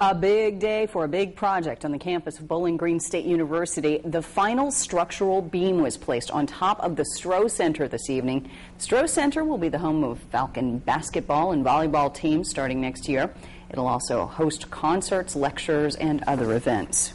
A big day for a big project on the campus of Bowling Green State University. The final structural beam was placed on top of the Stroh Center this evening. Stroh Center will be the home of Falcon basketball and volleyball teams starting next year. It'll also host concerts, lectures, and other events.